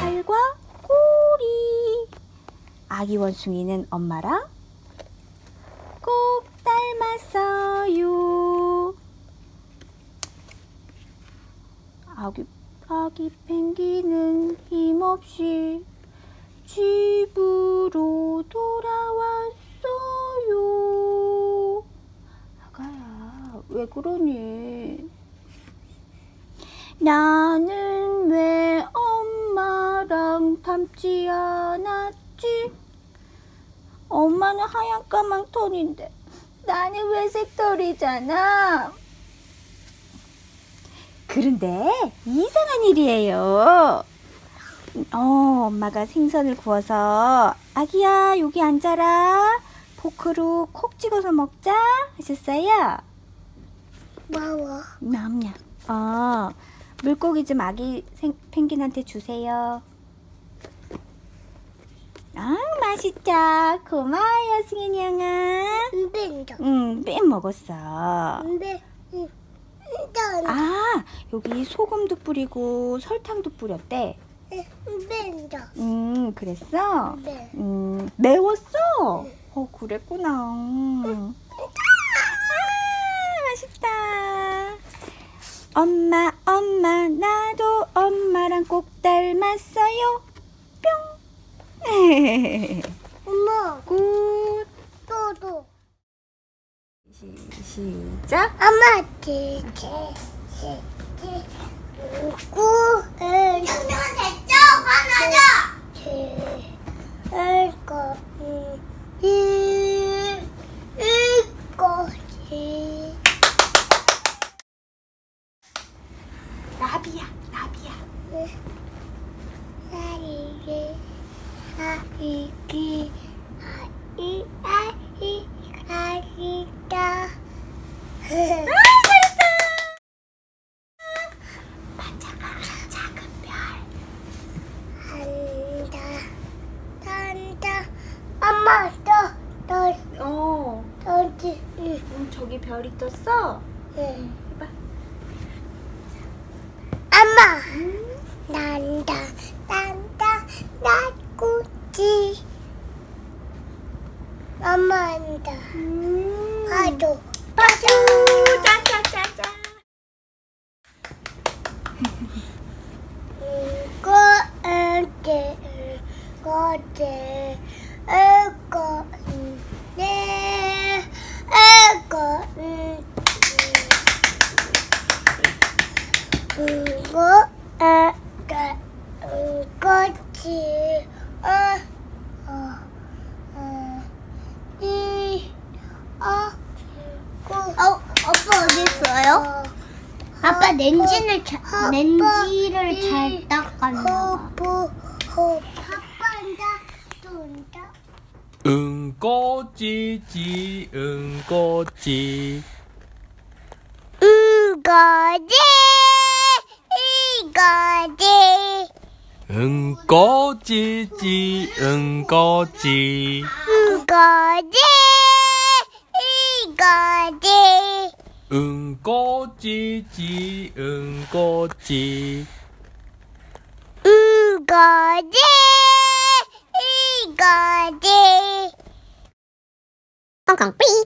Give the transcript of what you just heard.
팔과 꼬리. 아기 원숭이는 엄마랑 꼭 닮았어요. 아기, 아기 펭귄은 힘없이 집으로 돌아왔어요. 아가야, 왜 그러니? 나는 왜 엄마랑 닮지 않았지? 엄마는 하얀 까망 톤인데 나는 회색 털이잖아. 그런데 이상한 일이에요. 어, 엄마가 생선을 구워서 아기야 여기 앉아라. 포크로 콕 찍어서 먹자 하셨어요. 마워. 냠냠. 어, 물고기 좀 아기 생, 펭귄한테 주세요. 아, 맛있다. 고마워요, 승현이 형아. 뺀다. 응, 뺀 먹었어. 뺀. 뺀다. 아, 여기 소금도 뿌리고 설탕도 뿌렸대. 뺀다. 음, 그랬어? 네. 음, 매웠어? 어, 그랬구나. 아, 맛있다. 엄마, 엄마, 나도 엄마랑 꼭 닮았어요. 뿅. 엄마, 굿. 또도. 시, 시작. 엄마, 제, 제, 제, 제. 구, 에. 정면 됐죠? 화나죠? 제, 을, 거, 이, 이, 이, 거지. 나비야, 나비야. 나리게 아이기 아이 아이 아이다 엄마 또또 어, 또지 음, 저기 별이 떴어? 응 해봐. 엄마 음. 난다 난다 나꾸지 엄마 한다 음. 파도 빠주 짜짜짜짜. 이거 어때 거제 이거 네 이거 이거 아까 이거지 어어어이어 아빠 어디 있어요? 아빠 렌즈를 잘 렌즈를 잘 닦았나 봐. 아빠한다 또온다. 응꼬찌찌 응꼬찌 이거지 이거지 응꼬찌찌 응꼬찌 이거지 이거지 응꼬찌찌 응꼬찌 이거지 이거지 꽁꽁 삐